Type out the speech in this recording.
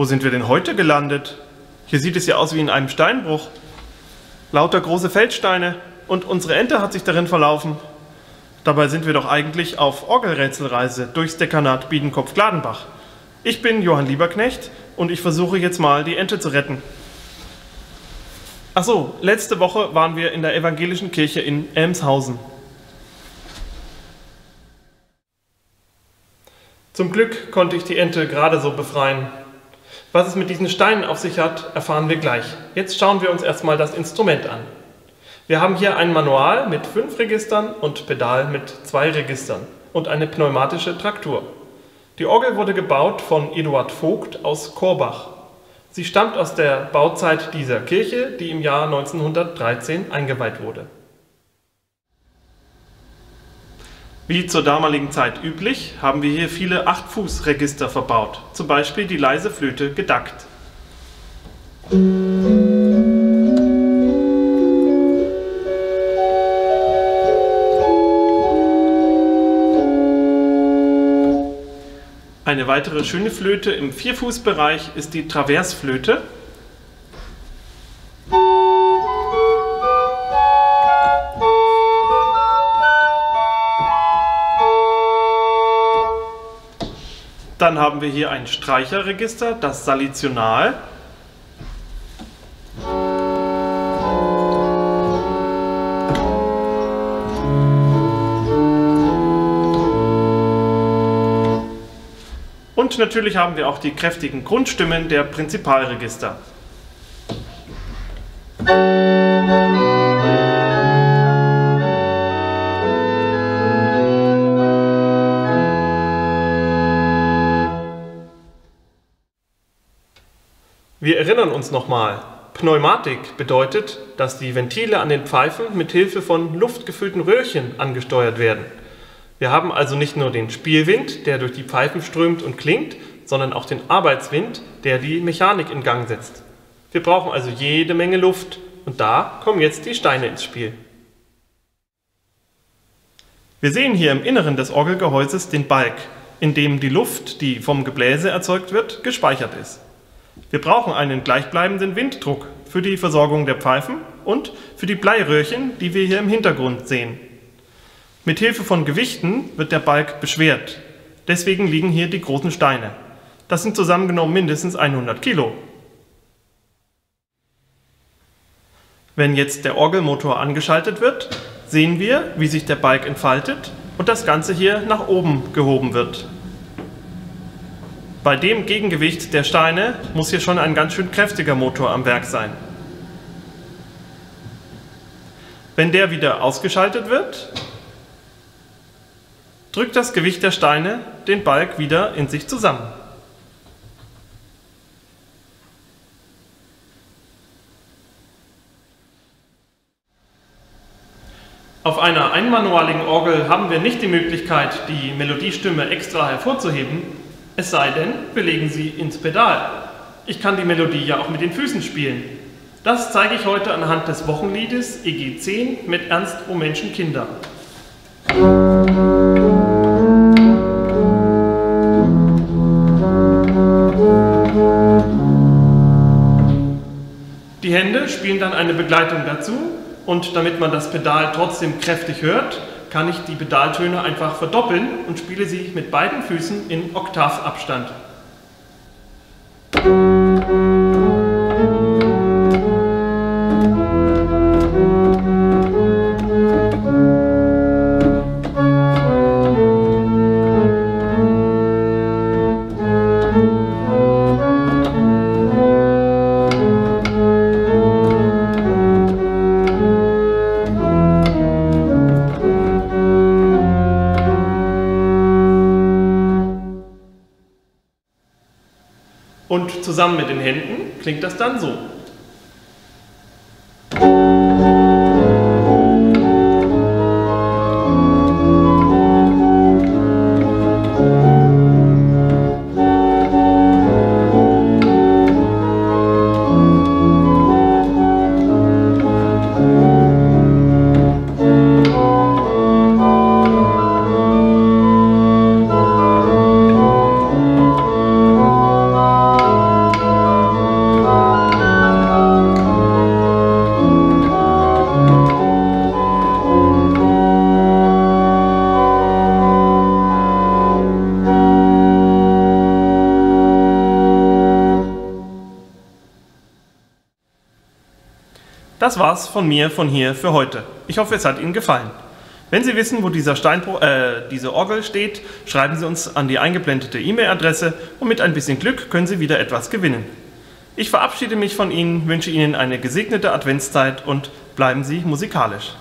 Wo sind wir denn heute gelandet? Hier sieht es ja aus wie in einem Steinbruch. Lauter große Feldsteine und unsere Ente hat sich darin verlaufen. Dabei sind wir doch eigentlich auf Orgelrätselreise durchs Dekanat Biedenkopf-Gladenbach. Ich bin Johann Lieberknecht und ich versuche jetzt mal, die Ente zu retten. Ach so, letzte Woche waren wir in der evangelischen Kirche in Elmshausen. Zum Glück konnte ich die Ente gerade so befreien. Was es mit diesen Steinen auf sich hat, erfahren wir gleich. Jetzt schauen wir uns erstmal das Instrument an. Wir haben hier ein Manual mit fünf Registern und Pedal mit zwei Registern und eine pneumatische Traktur. Die Orgel wurde gebaut von Eduard Vogt aus Korbach. Sie stammt aus der Bauzeit dieser Kirche, die im Jahr 1913 eingeweiht wurde. Wie zur damaligen Zeit üblich, haben wir hier viele 8-Fuß-Register verbaut, zum Beispiel die leise Flöte gedackt. Eine weitere schöne Flöte im Vierfußbereich ist die Traversflöte. Dann haben wir hier ein Streicherregister, das Salitional. Und natürlich haben wir auch die kräftigen Grundstimmen der Prinzipalregister. Wir erinnern uns nochmal. Pneumatik bedeutet, dass die Ventile an den Pfeifen mit Hilfe von luftgefüllten Röhrchen angesteuert werden. Wir haben also nicht nur den Spielwind, der durch die Pfeifen strömt und klingt, sondern auch den Arbeitswind, der die Mechanik in Gang setzt. Wir brauchen also jede Menge Luft und da kommen jetzt die Steine ins Spiel. Wir sehen hier im Inneren des Orgelgehäuses den Balk, in dem die Luft, die vom Gebläse erzeugt wird, gespeichert ist. Wir brauchen einen gleichbleibenden Winddruck für die Versorgung der Pfeifen und für die Bleiröhrchen, die wir hier im Hintergrund sehen. Mit Hilfe von Gewichten wird der Balk beschwert. Deswegen liegen hier die großen Steine. Das sind zusammengenommen mindestens 100 Kilo. Wenn jetzt der Orgelmotor angeschaltet wird, sehen wir, wie sich der Balk entfaltet und das Ganze hier nach oben gehoben wird. Bei dem Gegengewicht der Steine muss hier schon ein ganz schön kräftiger Motor am Werk sein. Wenn der wieder ausgeschaltet wird, drückt das Gewicht der Steine den Balk wieder in sich zusammen. Auf einer einmanualigen Orgel haben wir nicht die Möglichkeit, die Melodiestimme extra hervorzuheben, es sei denn, wir legen sie ins Pedal. Ich kann die Melodie ja auch mit den Füßen spielen. Das zeige ich heute anhand des Wochenliedes EG 10 mit Ernst O Menschen Kinder. Die Hände spielen dann eine Begleitung dazu und damit man das Pedal trotzdem kräftig hört, kann ich die Pedaltöne einfach verdoppeln und spiele sie mit beiden Füßen in Oktavabstand. Und zusammen mit den Händen klingt das dann so. Das war's von mir von hier für heute. Ich hoffe, es hat Ihnen gefallen. Wenn Sie wissen, wo dieser Steinbruch, äh, diese Orgel steht, schreiben Sie uns an die eingeblendete E-Mail-Adresse und mit ein bisschen Glück können Sie wieder etwas gewinnen. Ich verabschiede mich von Ihnen, wünsche Ihnen eine gesegnete Adventszeit und bleiben Sie musikalisch.